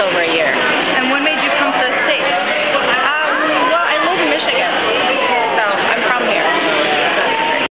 over you.